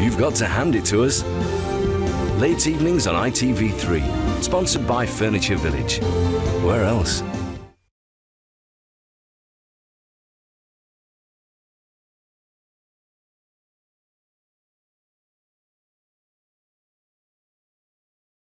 You've got to hand it to us. Late evenings on ITV3, sponsored by Furniture Village. Where else?